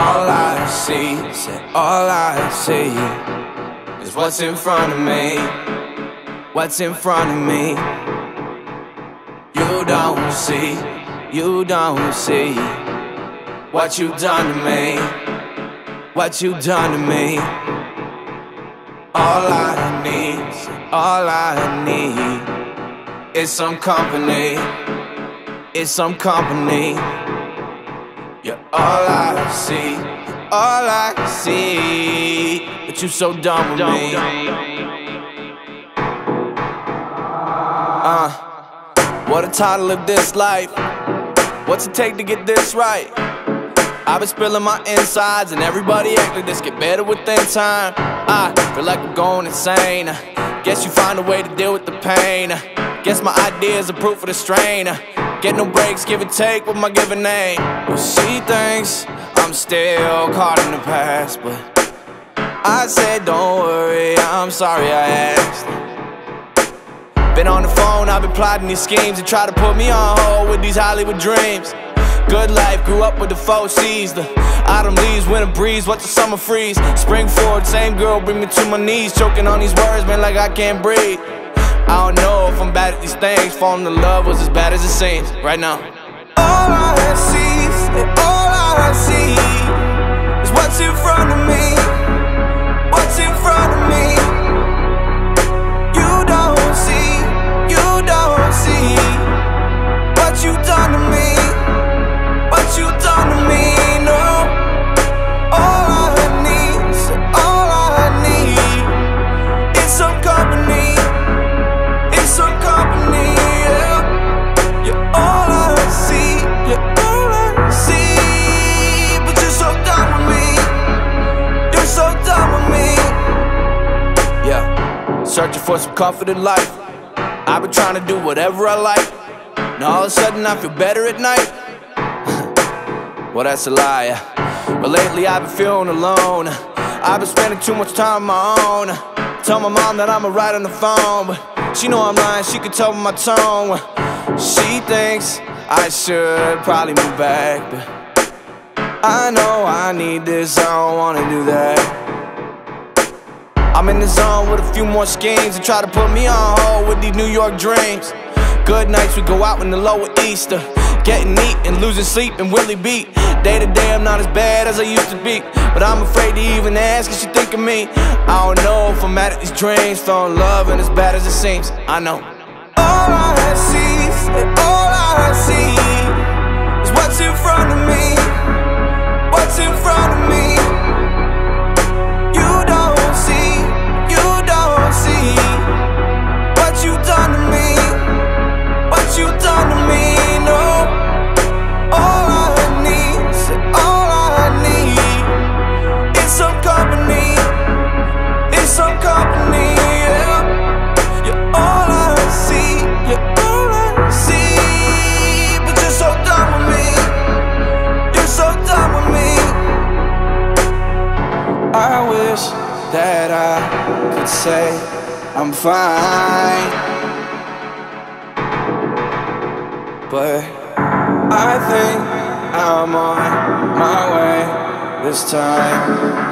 All I see, say all I see is what's in front of me. What's in front of me? You don't see, you don't see what you done to me. What you done to me. All I need, all I need is some company. Is some company. All I see, all I see. But you so dumb with me. Uh, what a title of this life. What's it take to get this right? I've been spilling my insides, and everybody act like this get better within time. I feel like I'm going insane. Guess you find a way to deal with the pain. Guess my ideas are proof of the strain. Get no breaks, give and take with my given name. Well, she thinks I'm still caught in the past, but I said, don't worry, I'm sorry I asked. Been on the phone, I've been plotting these schemes to try to put me on hold with these Hollywood dreams. Good life, grew up with the four C's. The autumn leaves, winter breeze, what's the summer freeze? Spring forward, same girl, bring me to my knees. Choking on these words, man, like I can't breathe. I don't know if I'm bad at these things. Falling in love was as bad as it seems right now. All I see, all I see Searching for some comfort in life. I've been trying to do whatever I like. Now all of a sudden I feel better at night. well, that's a lie. But lately I've been feeling alone. I've been spending too much time on my own. Tell my mom that I'ma ride on the phone, but she know I'm lying. She can tell by my tone. She thinks I should probably move back, but I know I need this. I don't wanna do that. I'm in the zone with a few more schemes and try to put me on hold with these New York dreams. Good nights we go out in the lower Easter, uh, getting neat and losing sleep and Willie beat. Day to day I'm not as bad as I used to be, but I'm afraid to even ask if she think of me. I don't know if I'm mad at these dreams, in love and as bad as it seems. I know. All I see, all I see is what's in front of me. Wish that I could say I'm fine. But I think I'm on my way this time.